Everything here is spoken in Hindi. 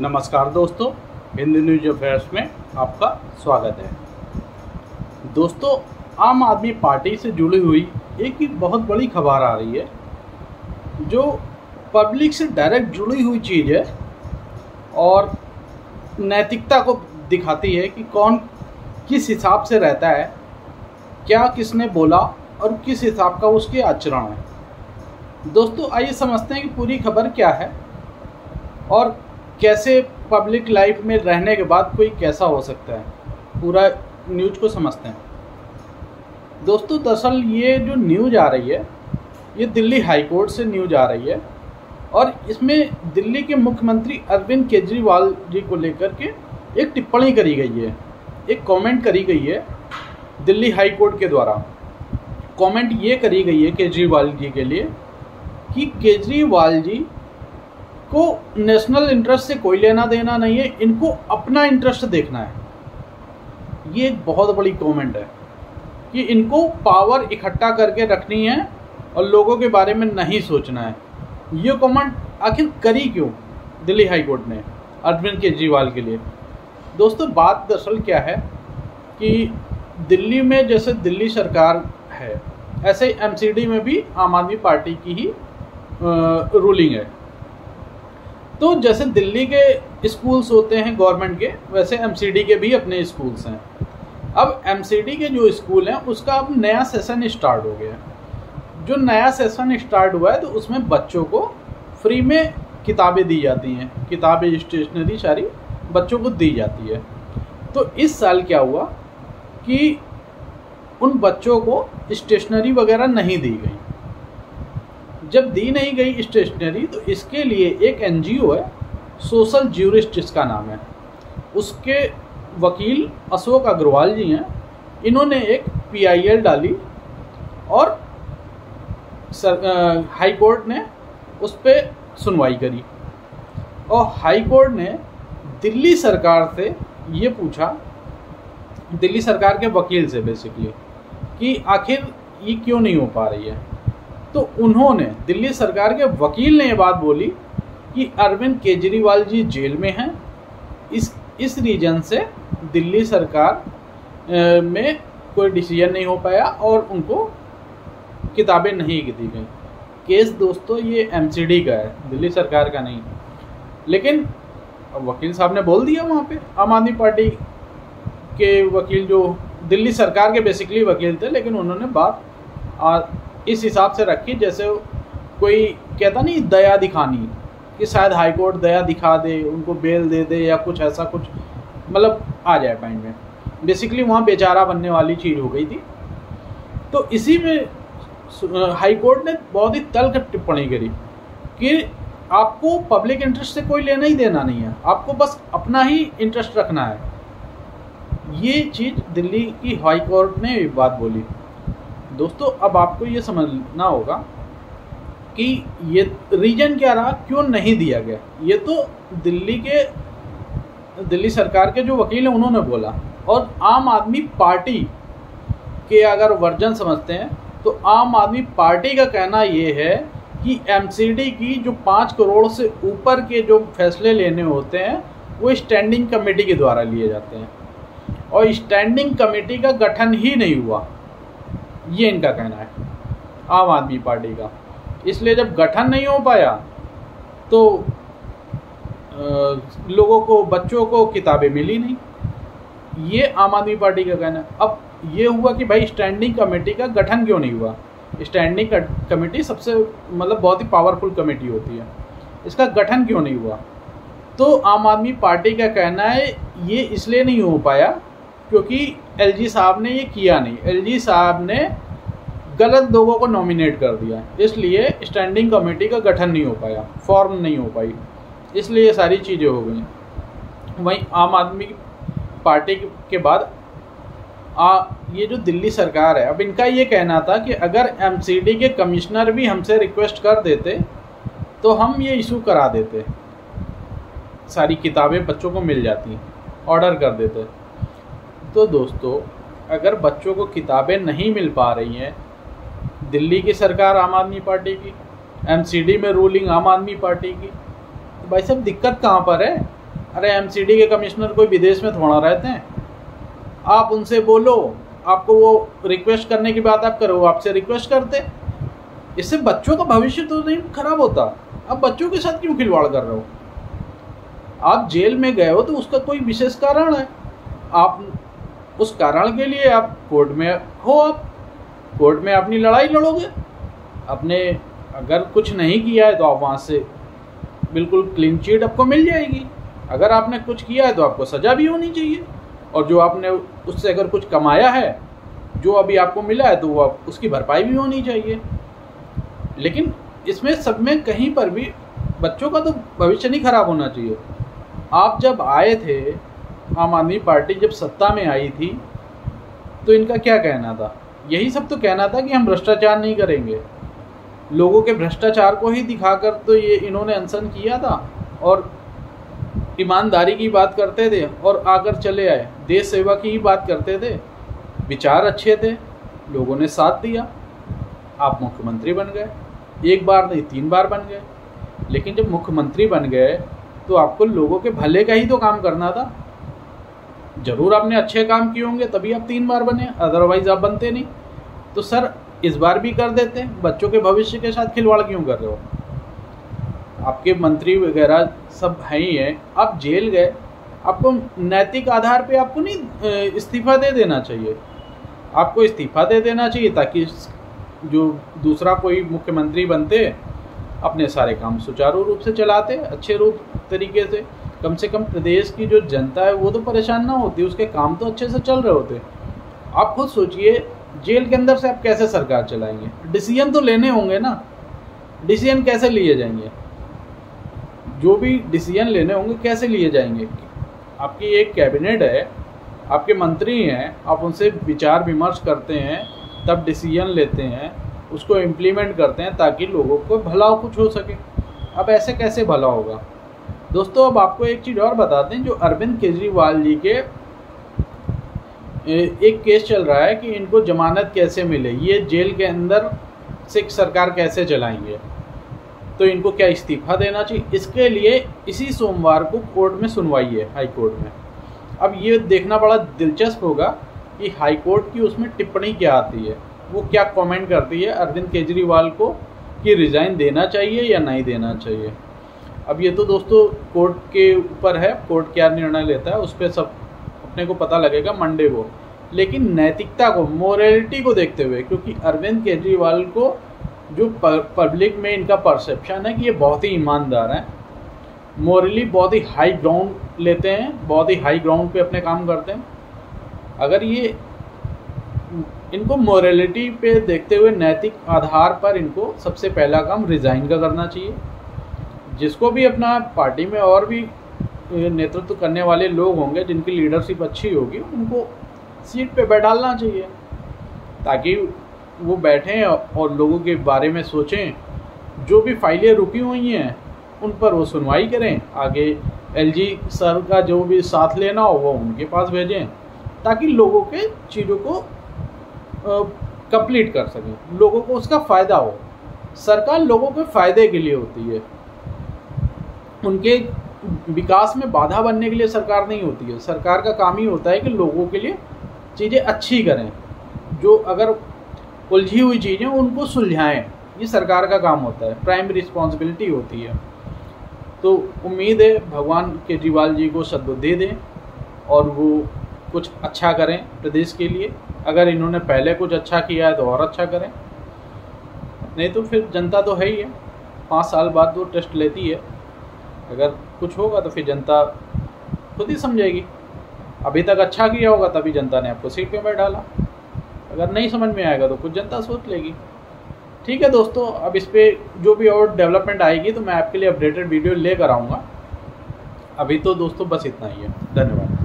नमस्कार दोस्तों, हिंदी न्यूज़ अफेयर्स में आपका स्वागत है। दोस्तों, आम आदमी पार्टी से जुड़ी हुई एक ही बहुत बड़ी खबर आ रही है, जो पब्लिक से डायरेक्ट जुड़ी हुई चीज़ है और नैतिकता को दिखाती है कि कौन किस हिसाब से रहता है, क्या किसने बोला और किस हिसाब का उसके आचरण है। दोस्तों, आइए समझते हैं कि पूरी खबर क्या है और कैसे पब्लिक लाइफ में रहने के बाद कोई कैसा हो सकता है? पूरा न्यूज़ को समझते हैं। दोस्तों, दरअसल ये जो न्यूज़ आ रही है, ये दिल्ली हाई कोर्ट से न्यूज़ आ रही है और इसमें दिल्ली के मुख्यमंत्री अरविंद केजरीवाल जी को लेकर के एक टिप्पणी करी गई है। एक कमेंट करी गई है दिल्ली हाई कोर्ट के द्वारा। कमेंट ये करी गई है केजरीवाल जी के लिए कि केजरीवाल जी को नेशनल इंटरेस्ट से कोई लेना देना नहीं है, इनको अपना इंटरेस्ट देखना है। ये एक बहुत बड़ी कमेंट है कि इनको पावर इकट्ठा करके रखनी है और लोगों के बारे में नहीं सोचना है। ये कमेंट आखिर करी क्यों दिल्ली हाई कोर्ट ने, अरविंद केजरीवाल के लिए? दोस्तों, बात दरअसल क्या है कि दिल्ली में जैसे दिल्ली सरकार है, ऐसे एमसीडी में भी आम आदमी पार्टी की ही रूलिंग है। तो जैसे दिल्ली के स्कूल्स होते हैं, गवर्नमेंट के, वैसे एमसीडी के भी अपने स्कूल्स हैं। अब एमसीडी के जो स्कूल हैं, उसका अब नया सेशन स्टार्ट हो गया जो नया सेशन स्टार्ट हुआ है तो उसमें बच्चों को फ्री में किताबें दी जाती हैं। किताबें स्टेशनरी सारी बच्चों को दी जाती है। तो इस साल क्या हुआ कि उन बच्चों को स्टेशनरी वगैरह नहीं दी गई। जब दी नहीं गई स्टेशनरी तो इसके लिए एक एनजीओ है सोशल ज्यूरिस्ट जिसका नाम है। उसके वकील अशोक अग्रवाल जी हैं। इन्होंने एक पीआईएल डाली और सर हाई कोर्ट ने उस पर सुनवाई करी। और हाई कोर्ट ने दिल्ली सरकार से ये पूछा, दिल्ली सरकार के वकील से बेसिकली कि आखिर ये क्यों नहीं हो पा रही है? तो उन्होंने, दिल्ली सरकार के वकील ने ये बात बोली कि अरविंद केजरीवाल जी जेल में हैं। इस इस रीजन से दिल्ली सरकार में कोई डिसीज़न नहीं हो पाया और उनको किताबें नहीं दी गई। केस दोस्तों, ये एमसीडी का है, दिल्ली सरकार का नहीं। लेकिन वकील साहब ने बोल दिया वहाँ पे, आम आदमी पार्टी के वकील जो, दिल्ली सरकार के बेसिकली वकील थे, लेकिन उन्होंने बात इस हिसाब से रखी, जैसे कोई कहता नहीं, दया दिखानी, कि शायद हाई कोर्ट दया दिखा दे, उनको बेल दे दे, या कुछ ऐसा कुछ मतलब आ जाए पॉइंट में। बेसिकली वहाँ बेचारा बनने वाली चीज़ हो गई थी। तो इसी में हाई कोर्ट ने बहुत ही तल्ख टिप्पणी करी, कि आपको पब्लिक इंटरेस्ट से कोई लेना ही देना नहीं है। आपको बस अपना ही इंटरेस्ट रखना है। ये चीज़ दिल्ली की हाई कोर्ट ने बात बोली। दोस्तों, अब आपको ये समझना होगा कि ये रीजन क्या रहा, क्यों नहीं दिया गया? ये तो दिल्ली के, दिल्ली सरकार के जो वकील हैं, उन्होंने बोला। और आम आदमी पार्टी के अगर वर्जन समझते हैं तो आम आदमी पार्टी का कहना ये है कि एमसीडी की जो पाँच करोड़ से ऊपर के जो फैसले लेने होते हैं, वो स्टैंडिंग कमेटी के द्वारा लिए जाते हैं। और स्टैंडिंग कमेटी का गठन ही नहीं हुआ। ये इनका कहना है, आम आदमी पार्टी का। इसलिए जब गठन नहीं हो पाया तो लोगों को, बच्चों को किताबें मिली नहीं। ये आम आदमी पार्टी का कहना अब ये हुआ कि भाई स्टैंडिंग कमेटी का गठन क्यों नहीं हुआ? स्टैंडिंग कमेटी सबसे मतलब बहुत ही पावरफुल कमेटी होती है। इसका गठन क्यों नहीं हुआ? तो आम आदमी पार्टी का कहना है, ये इसलिए नहीं हो पाया क्योंकि एलजी साहब ने ये किया नहीं। एलजी साहब ने गलत लोगों को नॉमिनेट कर दिया। इसलिए स्टैंडिंग कमेटी का गठन नहीं हो पाया फॉर्म नहीं हो पाई। इसलिए ये सारी चीज़ें हो गई। वहीं आम आदमी पार्टी के बाद आ, ये जो दिल्ली सरकार है अब इनका ये कहना था कि अगर एमसीडी के कमिश्नर भी हमसे रिक्वेस्ट कर देते तो हम ये इशू करा देते। सारी किताबें बच्चों को मिल जाती ऑर्डर कर देते। तो दोस्तों, अगर बच्चों को किताबें नहीं मिल पा रही हैं, दिल्ली की सरकार आम आदमी पार्टी की, एमसीडी में रूलिंग आम आदमी पार्टी की तो भाई साहब दिक्कत कहाँ पर है? अरे एमसीडी के कमिश्नर कोई विदेश में थोड़ा रहते हैं। आप उनसे बोलो, आपको वो रिक्वेस्ट करने की बात आप करो आपसे रिक्वेस्ट करते। इससे बच्चों का भविष्य तो नहीं खराब होता। अब बच्चों के साथ क्यों खिलवाड़ कर रहे हो? आप जेल में गए हो तो उसका कोई विशेष कारण है। आप उस कारण के लिए आप कोर्ट में हो आप। कोर्ट में अपनी लड़ाई लड़ोगे। अपने अगर कुछ नहीं किया है तो आप वहाँ से बिल्कुल क्लीन चीट आपको मिल जाएगी। अगर आपने कुछ किया है तो आपको सज़ा भी होनी चाहिए। और जो आपने उससे अगर कुछ कमाया है, जो अभी आपको मिला है तो वो आप, उसकी भरपाई भी होनी चाहिए। लेकिन इसमें सब में कहीं पर भी बच्चों का तो भविष्य नहीं खराब होना चाहिए। आप जब आए थे आम आदमी पार्टी जब सत्ता में आई थी तो इनका क्या कहना था? यही सब तो कहना था कि हम भ्रष्टाचार नहीं करेंगे। लोगों के भ्रष्टाचार को ही दिखाकर तो ये इन्होंने अनशन किया था और ईमानदारी की बात करते थे और आकर चले आए। देश सेवा की ही बात करते थे। विचार अच्छे थे। लोगों ने साथ दिया। आप मुख्यमंत्री बन गए। एक बार नहीं, तीन बार बन गए। लेकिन जब मुख्यमंत्री बन गए तो आपको लोगों के भले का ही तो काम करना था। ज़रूर आपने अच्छे काम किए होंगे, तभी आप तीन बार बने अदरवाइज़ आप बनते नहीं। तो सर, इस बार भी कर देते हैं। बच्चों के भविष्य के साथ खिलवाड़ क्यों कर रहे हो? आपके मंत्री वगैरह सब हैं ही हैं। आप जेल गए। आपको नैतिक आधार पे आपको नहीं इस्तीफा दे देना चाहिए। आपको इस्तीफा दे देना चाहिए ताकि जो दूसरा कोई मुख्यमंत्री बनते अपने सारे काम सुचारू रूप से चलाते, अच्छे रूप तरीके से। कम से कम प्रदेश की जो जनता है, वो तो परेशान ना होती, उसके काम तो अच्छे से चल रहे होते। आप खुद सोचिए, जेल के अंदर से आप कैसे सरकार चलाएँगे? डिसीज़न तो लेने होंगे ना। डिसीज़न कैसे लिए जाएँगे? जो भी डिसीज़न लेने होंगे, कैसे लिए जाएँगे? आपकी एक कैबिनेट है, आपके मंत्री हैं, आप उनसे विचार विमर्श करते हैं, तब डिसीज़न लेते हैं, उसको इम्प्लीमेंट करते हैं, ताकि लोगों को भला कुछ हो सके। अब ऐसे कैसे भला होगा? दोस्तों, अब आपको एक चीज़ और बताते हैं जो अरविंद केजरीवाल जी के एक केस चल रहा है कि इनको जमानत कैसे मिले? ये जेल के अंदर सिख सरकार कैसे चलाएँगे? तो इनको क्या इस्तीफा देना चाहिए? इसके लिए इसी सोमवार को कोर्ट में सुनवाई है, हाई कोर्ट में। अब ये देखना बड़ा दिलचस्प होगा कि हाई कोर्ट की उसमें टिप्पणी क्या आती है। वो क्या कमेंट करती है अरविंद केजरीवाल को कि रिज़ाइन देना चाहिए या नहीं देना चाहिए? अब ये तो दोस्तों कोर्ट के ऊपर है, कोर्ट क्या निर्णय लेता है, उस पर सब अपने को पता लगेगा मंडे को। लेकिन नैतिकता को मोरलिटी को देखते हुए, क्योंकि अरविंद केजरीवाल को जो पब्लिक में इनका परसेप्शन है कि ये बहुत ही ईमानदार हैं। मोरली बहुत ही हाई ग्राउंड लेते हैं, बहुत ही हाई ग्राउंड पे अपने काम करते हैं। अगर ये इनको मोरलिटी पे देखते हुए नैतिक आधार पर इनको सबसे पहला काम रिज़ाइन का करना चाहिए। जिसको भी अपना पार्टी में और भी नेतृत्व करने वाले लोग होंगे, जिनकी लीडरशिप अच्छी होगी, उनको सीट पे बैठालना चाहिए। ताकि वो बैठें और लोगों के बारे में सोचें। जो भी फाइलें रुकी हुई हैं, उन पर वो सुनवाई करें। आगे एलजी सर का जो भी साथ लेना हो, वो उनके पास भेजें। ताकि लोगों के चीज़ों को कंप्लीट कर सकें। लोगों को उसका फ़ायदा हो। सरकार लोगों के फ़ायदे के लिए होती है। उनके विकास में बाधा बनने के लिए सरकार नहीं होती है। सरकार का काम ही होता है कि लोगों के लिए चीज़ें अच्छी करें। जो अगर उलझी हुई चीज़ें उनको सुलझाएँ। ये सरकार का काम होता है। प्राइम रिस्पॉन्सिबिलिटी होती है। तो उम्मीद है भगवान केजरीवाल जी को सदबुद्धि दें और वो कुछ अच्छा करें प्रदेश के लिए। अगर इन्होंने पहले कुछ अच्छा किया है तो और अच्छा करें। नहीं तो फिर जनता तो है ही है। पाँच साल बाद वो टेस्ट लेती है। अगर कुछ होगा तो फिर जनता खुद ही समझेगी। अभी तक अच्छा किया होगा, तभी जनता ने आपको सीट पे बैठ डाला। अगर नहीं समझ में आएगा तो कुछ जनता सोच लेगी। ठीक है दोस्तों, अब इस पर जो भी और डेवलपमेंट आएगी तो मैं आपके लिए अपडेटेड वीडियो लेकर आऊँगा। अभी तो दोस्तों बस इतना ही है। धन्यवाद।